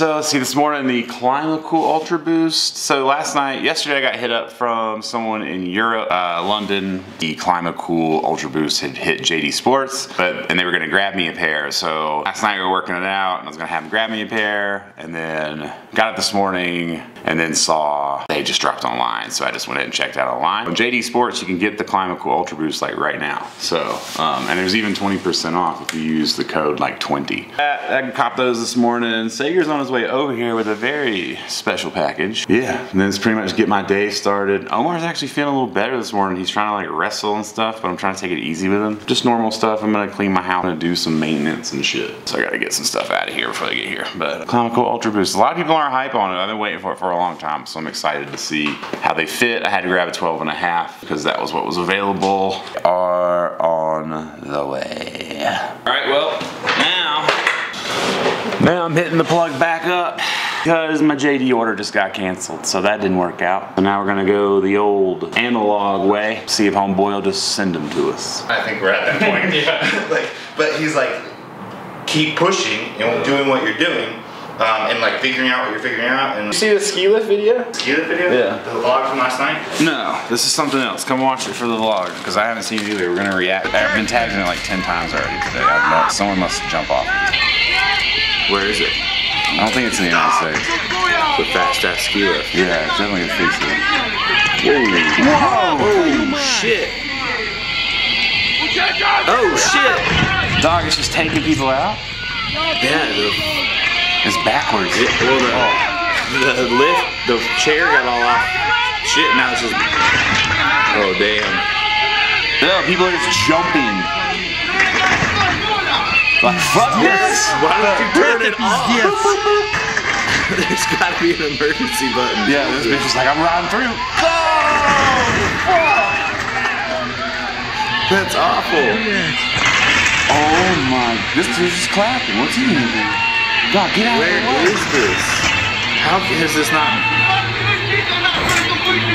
So let's see, this morning the Climacool Ultra Boost. So last night, yesterday I got hit up from someone in Europe, uh, London. The Climacool Ultra Boost had hit JD Sports, but and they were gonna grab me a pair. So last night we were working it out and I was gonna have them grab me a pair and then got it this morning and then saw they just dropped online. So I just went ahead and checked out online. On JD Sports, you can get the Climacool Ultra Boost like right now. So, um, and there's even 20% off if you use the code like 20. I, I those this morning. Sager's on his way over here with a very special package. Yeah, and then it's pretty much get my day started. Omar's actually feeling a little better this morning. He's trying to like wrestle and stuff, but I'm trying to take it easy with him. Just normal stuff. I'm gonna clean my house and do some maintenance and shit. So I gotta get some stuff out of here before they get here. But Climacool Ultra Boost. A lot of people aren't hype on it. I've been waiting for it for a long time, so I'm excited to see how they fit. I had to grab a 12 and a half because that was what was available. Are on the way. All right, well, now now I'm hitting the plug back up because my JD order just got canceled, so that didn't work out. So now we're gonna go the old analog way, see if homeboy will just send them to us. I think we're at that point. yeah. like, but he's like, keep pushing and doing what you're doing. Um, and like figuring out what you're figuring out. And you see the ski lift video? Ski lift video? Yeah. The vlog from last night? No, this is something else. Come watch it for the vlog because I haven't seen it either. We're gonna react. I've been tagging it like 10 times already today. Someone must jump off. Where is it? I don't think it's in the United States. The fast ass ski lift. Yeah, it's definitely a it. Whoa! Whoa! Oh shit! Oh shit! Dog is just taking people out? Yeah, the, it's backwards. It, well, the, oh. the lift, the chair got all off. Shit, now it's just. Oh damn. No, people are just jumping. Like, fuck this! Why don't you turn it off? Yes. There's gotta be an emergency button. Yeah, this bitch is like, I'm riding through. Go! Fuck! That's awful. Oh my, this dude's just clapping. What's he gonna do? God, get out Where of the way. is this? How is this not?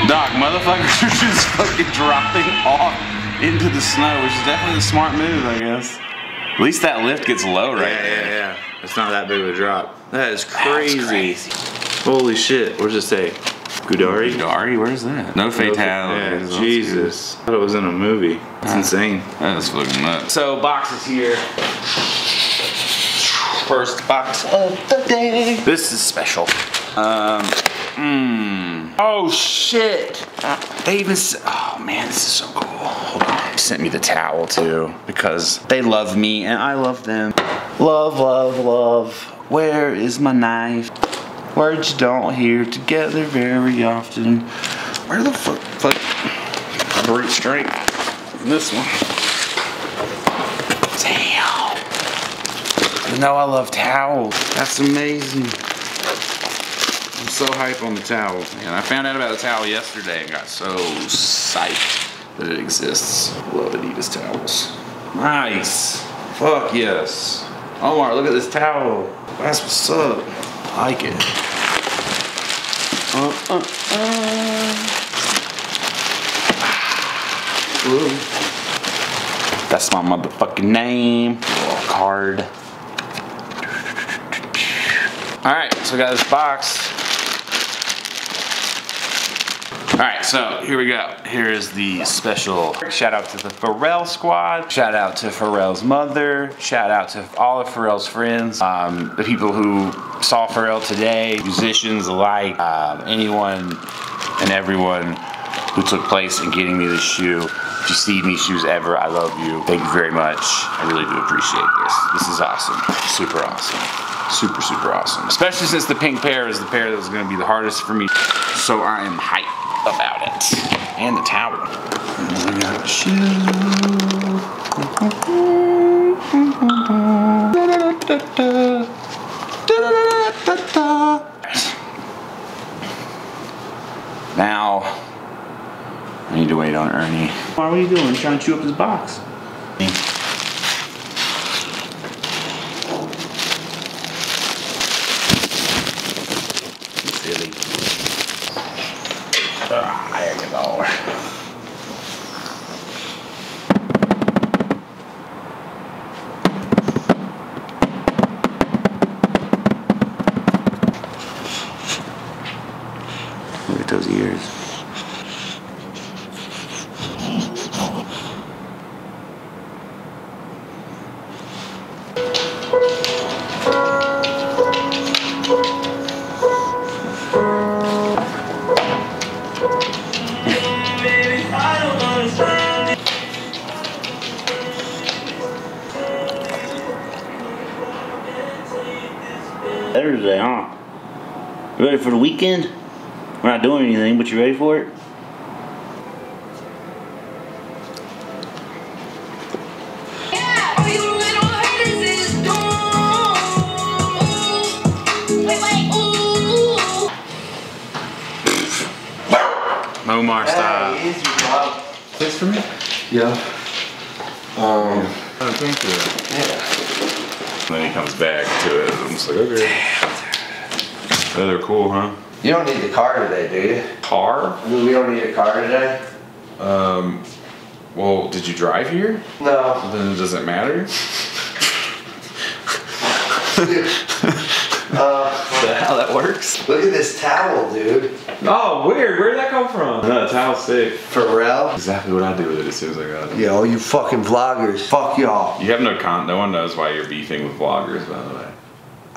Doc, motherfuckers are just fucking dropping off into the snow, which is definitely a smart move, I guess. At least that lift gets low right Yeah, there. yeah, yeah. It's not that big of a drop. That is crazy. crazy. Holy shit. What does it say? Gudauri? Gudauri, where's that? No fatality. Yeah, Jesus. I thought it was in a movie. It's insane. That is fucking nuts. So box is here. First box of the day. This is special. Um, mm. Oh shit. They even, oh man, this is so cool. Hold on. They sent me the towel too because they love me and I love them. Love, love, love. Where is my knife? Words you don't hear together very often. Where the fuck? fuck? Brute strength. This one. Damn. You know I love towels. That's amazing. I'm so hype on the towel. And I found out about the towel yesterday and got so psyched that it exists. Love Adidas towels. Nice. Fuck yes. Omar, look at this towel. That's what's up. I like it. Uh, uh, uh. Ooh. That's my motherfucking name. Little card. Alright, so we got this box. Alright, so here we go. Here is the special shout out to the Pharrell squad. Shout out to Pharrell's mother. Shout out to all of Pharrell's friends. Um, the people who saw Pharrell today, musicians alike, um, anyone and everyone who took place in getting me this shoe. If you see me shoes ever, I love you. Thank you very much. I really do appreciate this. This is awesome. Super awesome. Super, super awesome. Especially since the pink pair is the pair that was gonna be the hardest for me. So I am hyped about it. And the towel. And we got the shoe. Now, I need to wait on Ernie. What are you doing? Trying to chew up his box. years. Thursday, huh? Ready for the weekend? We're not doing anything, but you ready for it? Omar style. Hey, easy, Bob. This for me? Yeah. Um, Oh, thank you. yeah. Then he comes back to it. I'm just like, okay. Oh, they're cool, huh? You don't need the car today, do you? Car? We don't need a car today? Um, well, did you drive here? No. Then it doesn't matter. Uh, how that works? look at this towel, dude. Oh, weird. Where'd that come from? No, towel's sick. Pharrell? Exactly what I do with it as soon as I got it. Yeah, all you fucking vloggers. Fuck y'all. You have no con. No one knows why you're beefing with vloggers, by the way.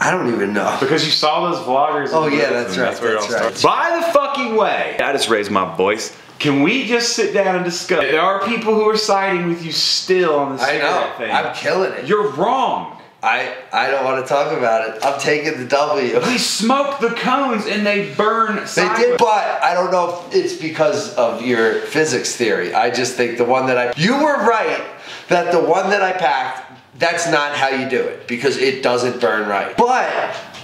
I don't even know. Because you saw those vloggers. Oh, yeah, that's right, where it that's all right. started. By the fucking way, I just raised my voice. Can we just sit down and discuss? There are people who are siding with you still on the I know. thing. I'm killing it. You're wrong. I I don't want to talk about it. I'm taking the W. We smoke the cones and they burn. They did, but I don't know if it's because of your physics theory. I just think the one that I. You were right that the one that I packed, that's not how you do it because it doesn't burn right. But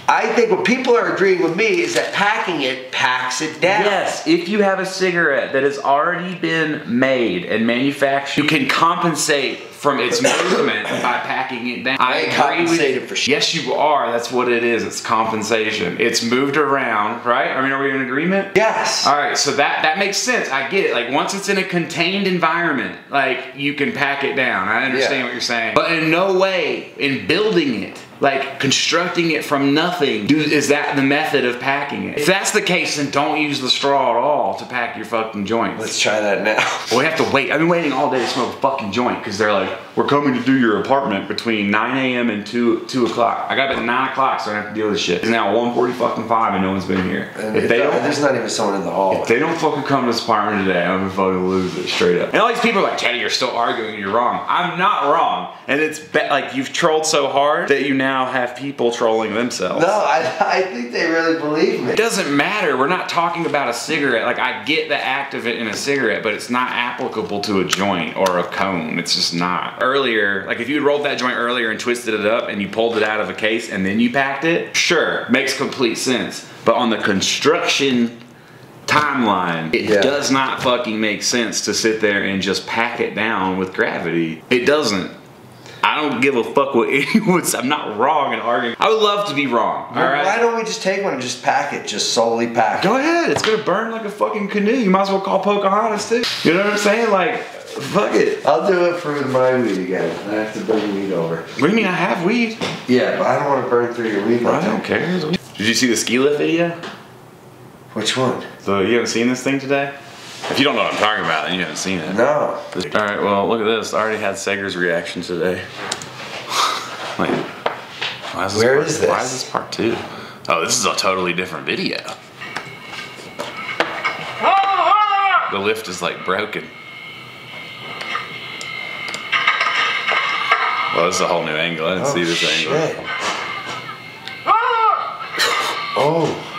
I think what people are agreeing with me is that packing it packs it down. Yes, if you have a cigarette that has already been made and manufactured, you can compensate from its movement by packing it down. I ain't compensated for shit. Yes, you are. That's what it is. It's compensation. It's moved around, right? I mean, are we in agreement? Yes. All right, so that that makes sense. I get it. Like once it's in a contained environment, like you can pack it down. I understand Yeah. what you're saying. But in no way in building it, like constructing it from nothing, do, is that the method of packing it? If that's the case, then don't use the straw at all to pack your fucking joints. Let's try that now. Well, we have to wait. I've been waiting all day to smoke a fucking joint because they're like, we're coming to do your apartment between 9 a.m. and 2 2 o'clock. I got up at 9 o'clock, so I don't have to deal with this shit. It's now 1:40 fucking 5 and no one's been here. And if if they not- don't, there's not even someone in the hall. if they don't fucking come to this apartment today, I'm gonna fucking lose it straight up. And all these people are like, Teddy, you're still arguing you're wrong. I'm not wrong. And it's be- like you've trolled so hard that you now have people trolling themselves. No, I, I think they really believe me. It doesn't matter. We're not talking about a cigarette. Like I get the act of it in a cigarette, but it's not applicable to a joint or a cone. It's just not. Earlier, like if you had rolled that joint earlier and twisted it up and you pulled it out of a case and then you packed it, sure, makes complete sense. But on the construction timeline, it Yeah. does not fucking make sense to sit there and just pack it down with gravity. It doesn't. I don't give a fuck what anyone's. I'm not wrong in arguing. I would love to be wrong. All right. Why don't we just take one and just pack it? Just solely pack it. Go ahead. It's gonna burn like a fucking canoe. You might as well call Pocahontas too. You know what I'm saying? Like, fuck it. I'll do it for my weed again. I have to bring weed over. What do you mean I have weed? Yeah, but I don't want to burn through your weed like I don't care. Did you see the ski lift video? Which one? So you haven't seen this thing today? If you don't know what I'm talking about, then you haven't seen it. No. All right. Well, look at this. I already had Seger's reaction today. Like, why is this Where part, is this? Why is this part two? Oh, this is a totally different video. The lift is like broken. Well, this is a whole new angle. I didn't oh, see this angle. Oh, shit. Oh.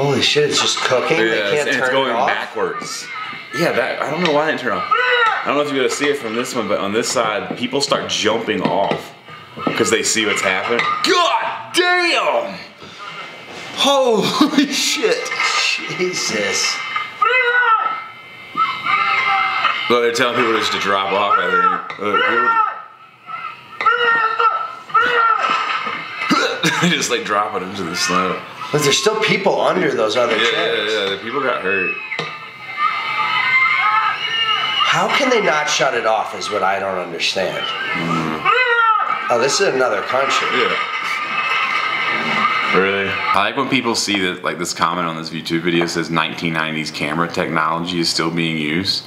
Holy shit, it's just cooking? Yeah, they it's, can't and turn it's going it off? backwards. Yeah, that I don't know why they didn't turn off. I don't know if you're gonna see it from this one, but on this side, people start jumping off because they see what's happening. God damn! Holy shit! Jesus. Well, they're telling people just to drop off. I think. They just like dropping into the snow. But there's still people under those other Yeah, chairs. yeah, yeah. The people got hurt. How can they not shut it off is what I don't understand. Mm. Oh, this is another country. Yeah. Really? I like when people see that, like this comment on this YouTube video says 1990s camera technology is still being used.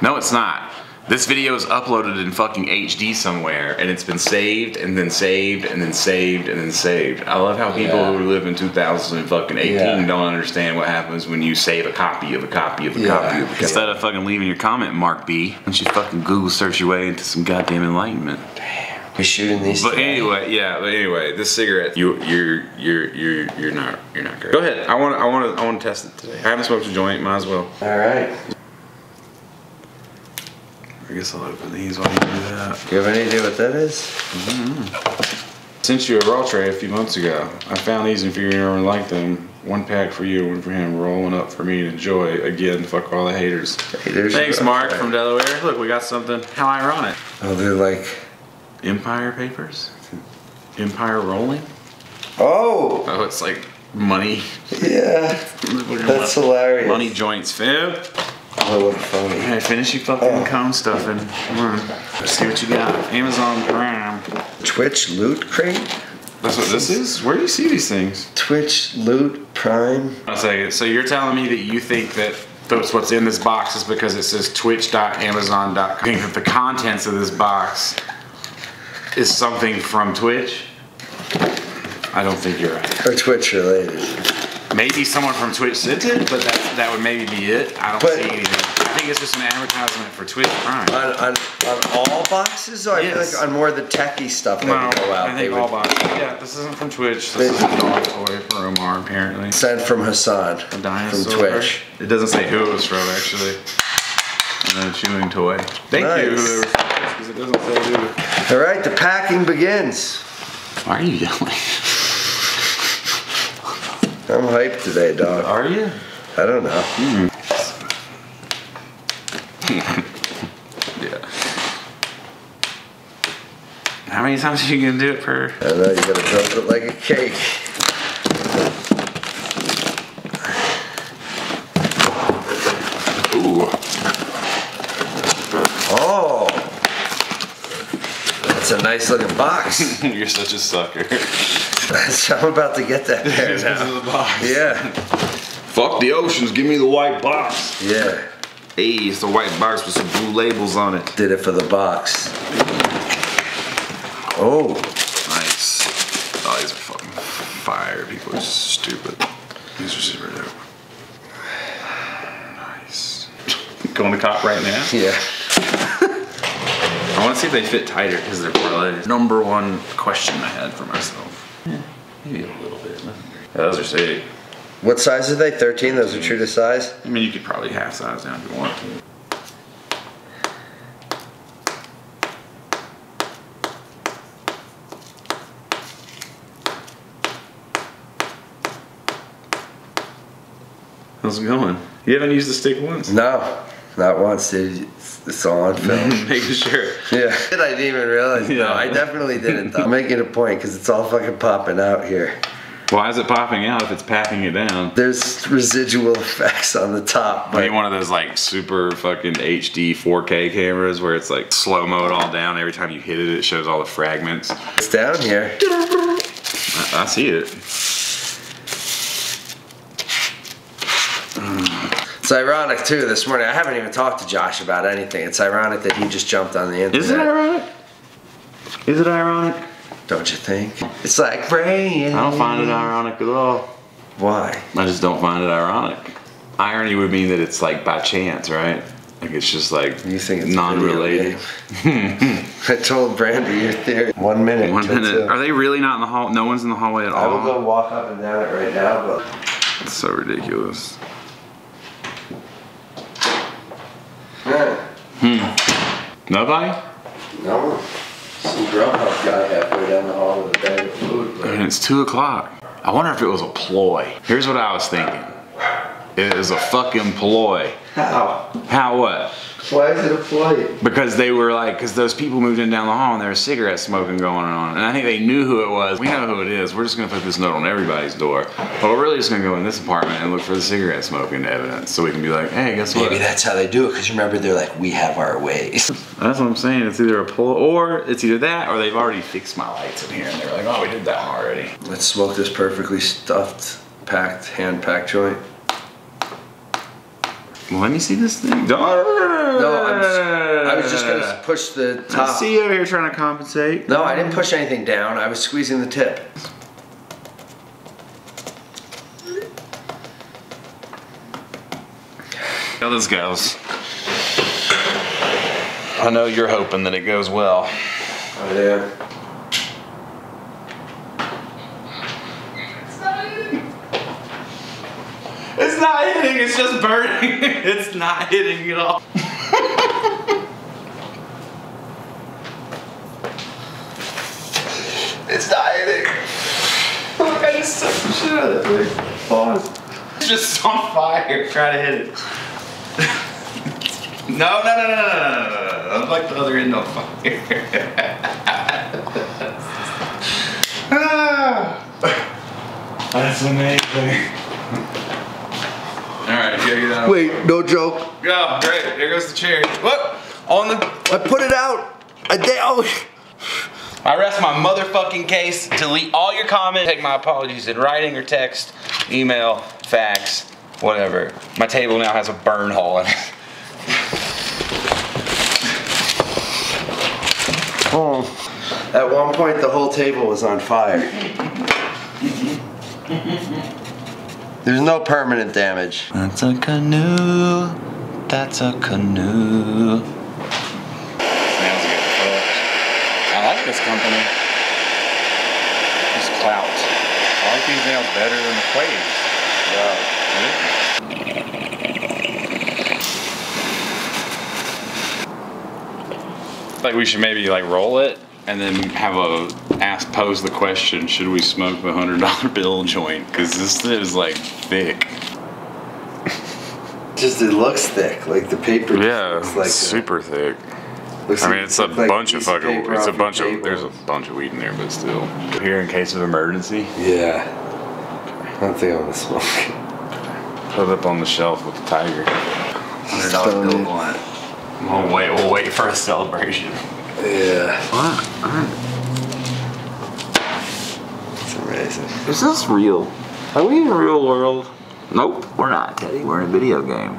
No, it's not. This video is uploaded in fucking HD somewhere, and it's been saved, and then saved, and then saved, and then saved. I love how people Yeah. who live in 2018 Yeah. don't understand what happens when you save a copy of a copy of a Yeah. copy of a copy. Instead of fucking leaving your comment, Mark B, why don't you fucking Google search your way into some goddamn enlightenment? Damn. We shooting these. But today? anyway, yeah. But anyway, this cigarette, you, you're, you're, you're, you're not, you're not good. Go ahead. I want, I want to, I want to test it today. I haven't smoked a joint. Might as well. All right. I guess I'll open these while you do that. You have any idea what that is? Mm-hmm. Sent you a raw tray a few months ago. I found these and figured I would like them. One pack for you, one for him. Rolling up for me to enjoy. Again, fuck all the haters. Haters. Thanks, Mark from Delaware. Look, we got something. How ironic. Oh, they're like. Empire papers. Empire rolling. Oh, Oh, it's like money. yeah. That's hilarious. Money joints, fam. Oh, what funny. Hey, finish your fucking Oh. cone stuffing. Come on. Let's see what you got. Amazon Prime. Twitch Loot Crate? That's what this is? Where do you see these things? Twitch Loot Prime? I'll say. So you're telling me that you think that that's what's in this box is because it says twitch.amazon.com. You think that the contents of this box is something from Twitch? I don't think you're right. Or Twitch related? Maybe someone from Twitch sent it, but that, that would maybe be it. I don't But- see anything. I think it's just an advertisement for Twitch Prime. On, on, on all boxes? Or I feel like on more of the techie stuff that No, go out, I think all would boxes. Yeah, this isn't from Twitch. This is a dog toy for Omar, apparently. send from Hassan A from. Twitch. It doesn't say who it was from, actually. And a chewing toy. Thank you, whoever because it doesn't say who. All right, the packing begins. Why are you yelling? I'm hyped today, dog. Are you? I don't know. Yeah. How many times are you gonna do it per? I don't know, you gotta drop it like a cake. Ooh. Oh! That's a nice looking box. You're such a sucker. So I'm about to get that there This now. is the box. Yeah, Fuck the oceans, give me the white box. yeah. Hey, it's the white box with some blue labels on it. Did it for the box. Oh, Nice. Oh, these are fucking fire. People are stupid. These are super dope. Nice. Going to cop right now? yeah. I want to see if they fit tighter because they're Parleys. Number one question I had for myself. Yeah, maybe a little bit. Yeah, those are sick. What size are they? 13? Those are true to size? I mean, you could probably half size down if you want to. How's it going? You haven't used the stick once? No, not once. Dude. It's it's all on film. Making sure. yeah. I didn't even realize. No, Yeah. I definitely didn't. Though. I'm making a point because it's all fucking popping out here. Why is it popping out if it's packing it down? There's residual effects on the top, but you one of those like super fucking HD 4K cameras where it's like slow mo it all down? Every time you hit it, it shows all the fragments. it's down here. I, I see it. It's ironic too. This morning, I haven't even talked to Josh about anything. It's ironic that he just jumped on the internet. Is it ironic? Is it ironic? Don't you think? It's like rain. I don't find it ironic at all. Why? I just don't find it ironic. Irony would mean that it's like by chance, right? Like it's just like You think it's non-related. I told Brandy your theory. One minute. One minute. two. Are they really not in the hall? No one's in the hallway at all. I will go walk up and down it right now, but It's so ridiculous. Yeah. Hmm. Nobody? no. Guy halfway down the hall with a bag of food. And it's two o'clock. I wonder if it was a ploy. Here's what I was thinking. It is a fucking ploy. How? How what? Why is it a ploy? Because they were like, because those people moved in down the hall and there was cigarette smoking going on. And I think they knew who it was. We know who it is. We're just going to put this note on everybody's door. But we're really just going to go in this apartment and look for the cigarette smoking evidence. So we can be like, hey, guess what? Maybe that's how they do it. Because remember, they're like, we have our ways. That's what I'm saying. It's either a ploy, or it's either that, or they've already fixed my lights in here. And they're like, oh, we did that one already. Let's smoke this perfectly stuffed, packed, hand packed joint. Well, let me see this thing. No, No, I'm I was just gonna push the I top. see you over here trying to compensate. No, I didn't push anything down. I was squeezing the tip. How this goes. I know you're hoping that it goes well. Oh yeah. not hitting, it's just burning. it's not hitting at all. it's not hitting. Look, I just took the shit out of that thing. Pause. It's just on fire. Try to hit it. no, no, no, no, no, no, no. I'm like the other end on fire. Ah. that's amazing. Alright, you gotta get that. Wait, no joke. Go, great. Here goes the cherry. What? On the. I put it out. I did. Oh. I rest my motherfucking case. Delete all your comments. Take my apologies in writing or text, email, fax, whatever. My table now has a burn hole in it. oh. At one point, the whole table was on fire. There's no permanent damage. That's a canoe. That's a canoe. Sounds good. I like this company. Just clout. I like these nails better than the Quaves. Like we should maybe like roll it and then have a ask pose the question: Should we smoke the hundred dollar bill joint? Because this is like thick. Just it looks thick, like the paper. Yeah, looks like a- super thick. looks I mean, it's a like bunch of fucking. paper It's a bunch your of. table. There's a bunch of weed in there, but still. Here in case of emergency, Yeah. I don't think I'm gonna smoke. put it up on the shelf with the tiger. Hundred dollar bill it. blunt. We'll wait. We'll wait for a celebration. Yeah. What? It's amazing. Is this real? Are we in the real world? Nope, we're not, Teddy. We're in a video game.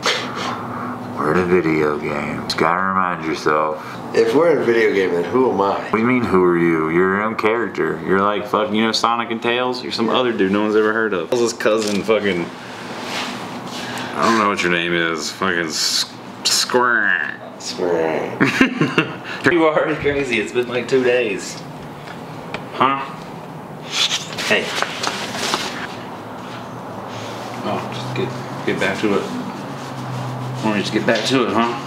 We're in a video game. Just gotta remind yourself. If we're in a video game, then who am I? What do you mean, who are you? You're your own character. You're like fucking, you know, Sonic and Tails? You're some other dude no one's ever heard of. His cousin fucking. I don't know what your name is. Fucking S- Square. You are crazy. It's been like two days. Huh? Hey. Oh, just get get back to it. Why don't get back to it, huh?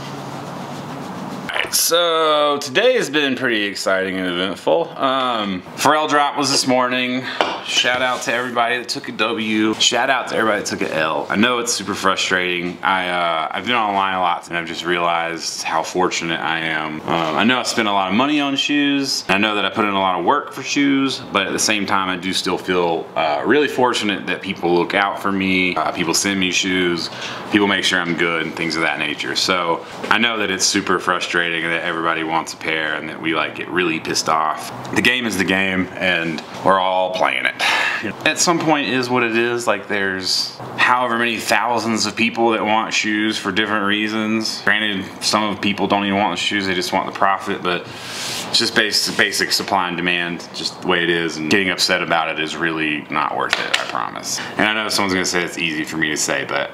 So today has been pretty exciting and eventful. Um, Pharrell drop was this morning. Shout out to everybody that took a W. Shout out to everybody that took an L. I know it's super frustrating. I uh, I've been online a lot and I've just realized how fortunate I am. Um, I know I spent a lot of money on shoes. I know that I put in a lot of work for shoes, but at the same time, I do still feel uh, really fortunate that people look out for me. Uh, people send me shoes. People make sure I'm good and things of that nature. So I know that it's super frustrating that everybody wants a pair and that we like get really pissed off. The game is the game and we're all playing it. At some point is what it is. Like there's however many thousands of people that want shoes for different reasons. Granted, some of people don't even want the shoes, they just want the profit, but it's just basic, basic supply and demand, just the way it is. And getting upset about it is really not worth it, I promise. And I know someone's gonna say it's easy for me to say, but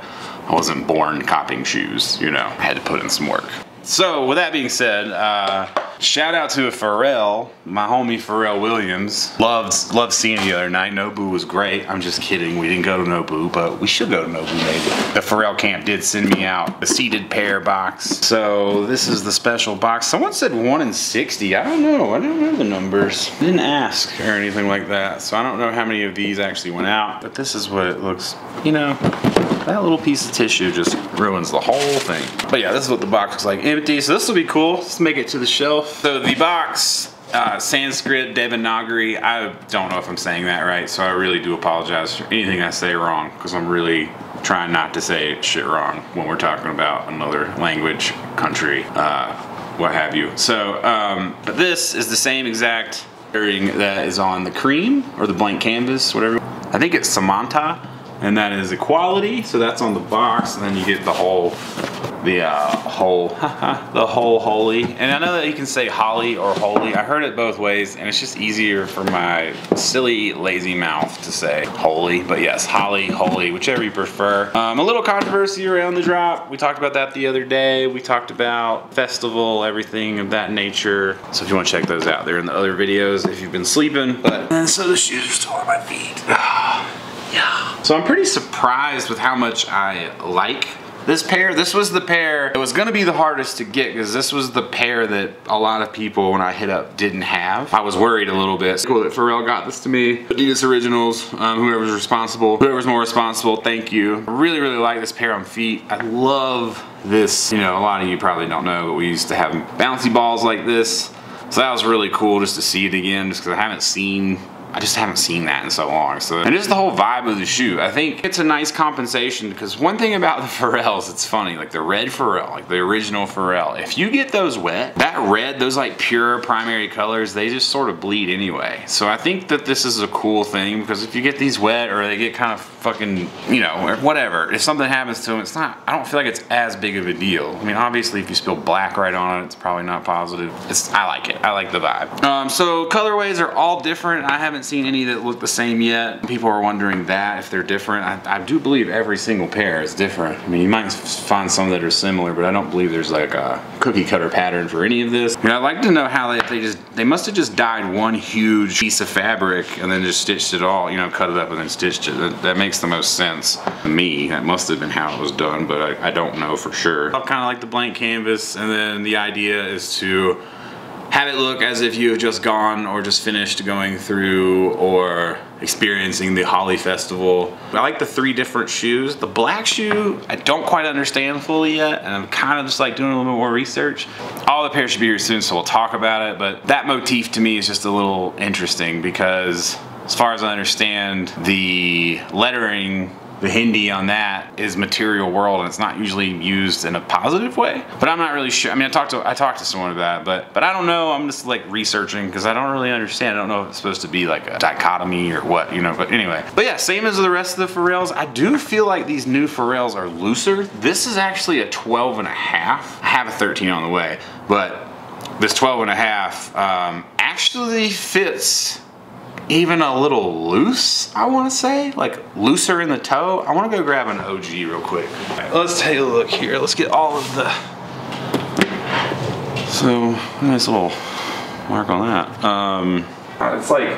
I wasn't born copying shoes, you know, I had to put in some work. So, with that being said, uh, shout out to Pharrell, my homie Pharrell Williams. Loved loved seeing the other night. Nobu was great. I'm just kidding. We didn't go to Nobu, but we should go to Nobu maybe. The Pharrell camp did send me out the seated pair box. So this is the special box. Someone said one in sixty. I don't know. I don't know the numbers. Didn't ask or anything like that. So I don't know how many of these actually went out. But this is what it looks. You know, that little piece of tissue just ruins the whole thing. But yeah, this is what the box looks like empty. So this will be cool. Let's make it to the shelf. So the box, uh, Sanskrit Devanagari. I don't know if I'm saying that right, so I really do apologize for anything I say wrong because I'm really trying not to say shit wrong when we're talking about another language, country, uh, what have you. So, um, but this is the same exact that is on the cream or the blank canvas, whatever. I think it's Samantha and that is equality. So that's on the box, and then you get the whole, the uh, whole, the whole holy. And I know that you can say holly or holy. I heard it both ways, and it's just easier for my silly, lazy mouth to say holy. But yes, holly, holy, whichever you prefer. Um, a little controversy around the drop. We talked about that the other day. We talked about festival, everything of that nature. So if you want to check those out, they're in the other videos if you've been sleeping. But and so the shoes are still on my feet. Yeah. So I'm pretty surprised with how much I like this pair, this was the pair, it was gonna be the hardest to get because this was the pair that a lot of people when I hit up didn't have. I was worried a little bit. Cool that Pharrell got this to me. Adidas Originals, um, whoever's responsible, whoever's more responsible, thank you. I really, really like this pair on feet. I love this, you know, a lot of you probably don't know, but we used to have bouncy balls like this. So that was really cool just to see it again, just because I haven't seen I just haven't seen that in so long. So, and just the whole vibe of the shoe. I think it's a nice compensation because one thing about the Pharrells, it's funny, like the red Pharrell, like the original Pharrell, if you get those wet, that red, those like pure primary colors, they just sort of bleed anyway. So I think that this is a cool thing because if you get these wet or they get kind of fucking, you know, whatever, if something happens to them, it's not, I don't feel like it's as big of a deal. I mean, obviously if you spill black right on it, it's probably not positive. It's, I like it. I like the vibe. Um, so colorways are all different. I haven't haven't seen any that look the same yet. People are wondering that, if they're different. I, I do believe every single pair is different. I mean, you might find some that are similar, but I don't believe there's like a cookie cutter pattern for any of this. I mean, I'd like to know how they, they just, they must have just dyed one huge piece of fabric and then just stitched it all, you know, cut it up and then stitched it. That, that makes the most sense to me. That must have been how it was done, but I, I don't know for sure. I kind of like the blank canvas and then the idea is to have it look as if you have just gone or just finished going through or experiencing the Holi Festival. I like the three different shoes. The black shoe, I don't quite understand fully yet, and I'm kind of just like doing a little bit more research. All the pairs should be here soon, so we'll talk about it, but that motif to me is just a little interesting because as far as I understand, the lettering the Hindi on that is material world and it's not usually used in a positive way. But I'm not really sure. I mean, I talked to I talked to someone about that, but but I don't know. I'm just like researching because I don't really understand. I don't know if it's supposed to be like a dichotomy or what, you know. But anyway, but yeah, same as the rest of the Pharrells. I do feel like these new Pharrells are looser. This is actually a 12 and a half. I have a 13 on the way, but this 12 and a half um, actually fits even a little loose, I want to say, like looser in the toe. I want to go grab an OG real quick. Let's take a look here. Let's get all of the, so nice little mark on that. Um, it's like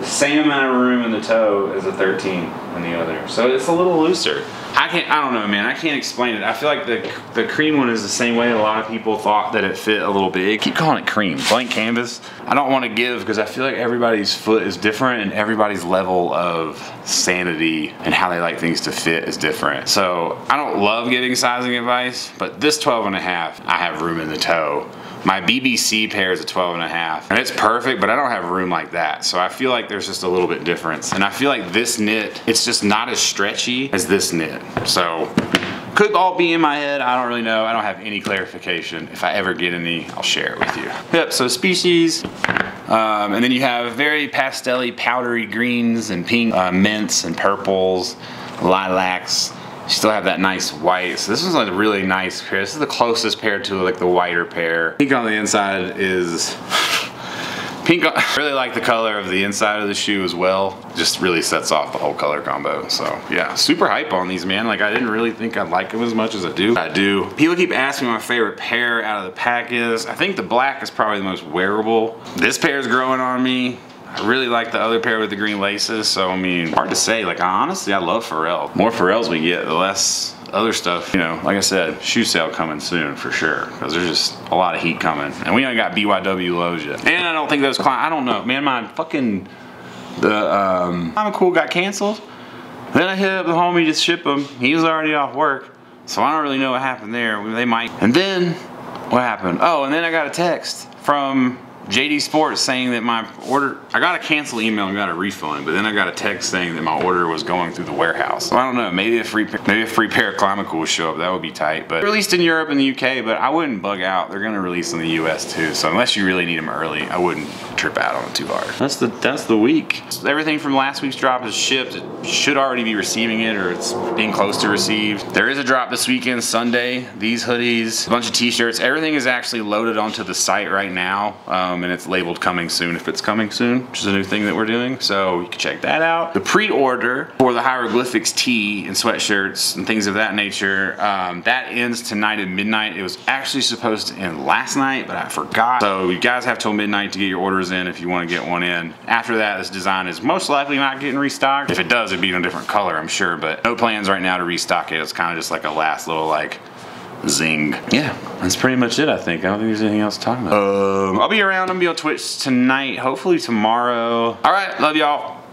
the same amount of room in the toe as a 13 in the other. So it's a little looser. I can't, I don't know, man. I can't explain it. I feel like the the cream one is the same way a lot of people thought that it fit a little big. Keep calling it cream, blank canvas. I don't want to give because I feel like everybody's foot is different and everybody's level of sanity and how they like things to fit is different. So I don't love giving sizing advice, but this 12 and a half, I have room in the toe. My BBC pair is a 12 and a half and it's perfect, but I don't have room like that. So I feel like there's just a little bit difference. And I feel like this knit, it's just not as stretchy as this knit. So could all be in my head, I don't really know. I don't have any clarification. If I ever get any, I'll share it with you. Yep, so species, um, and then you have very pastel powdery greens and pink uh, mints and purples, lilacs, still have that nice white. So this is like a really nice pair. This is the closest pair to like the whiter pair. Pink on the inside is Pink, I really like the color of the inside of the shoe as well. Just really sets off the whole color combo. So yeah, super hype on these, man. Like I didn't really think I'd like them as much as I do. I do. People keep asking my favorite pair out of the pack is. I think the black is probably the most wearable. This pair is growing on me. I really like the other pair with the green laces, so I mean, hard to say. Like honestly, I love Pharrell. More Pharrells we get, the less other stuff, you know, like I said, shoe sale coming soon for sure, because there's just a lot of heat coming. And we only got BYW lows yet. And I don't think those clients, I don't know, man, my fucking, the, um, I'm cool got canceled. Then I hit up the homie to ship him. He was already off work. So I don't really know what happened there. They might. And then, what happened? Oh, and then I got a text from JD Sports saying that my order, I got a cancel email and got a refund, but then I got a text saying that my order was going through the warehouse. So I don't know, maybe a free, maybe a free pair of Climacool will show up. That would be tight. But released in Europe and the UK, but I wouldn't bug out. They're gonna release in the US too. So unless you really need them early, I wouldn't trip out on it too hard. That's the that's the week. Everything from last week's drop is shipped. It should already be receiving it or it's being close to received. There is a drop this weekend, Sunday. These hoodies, a bunch of t-shirts. Everything is actually loaded onto the site right now. Um, Um, and it's labeled coming soon if it's coming soon, which is a new thing that we're doing. So you can check that out. The pre-order for the hieroglyphics tee and sweatshirts and things of that nature, um, that ends tonight at midnight. It was actually supposed to end last night, but I forgot. So you guys have till midnight to get your orders in if you want to get one in. After that, this design is most likely not getting restocked. If it does, it'd be in a different color, I'm sure, but no plans right now to restock it. It's kind of just like a last little like zing. Yeah, that's pretty much it, I think. I don't think there's anything else to talk about. Um, I'll be around. I'm gonna be on Twitch tonight, hopefully tomorrow. All right, love y'all.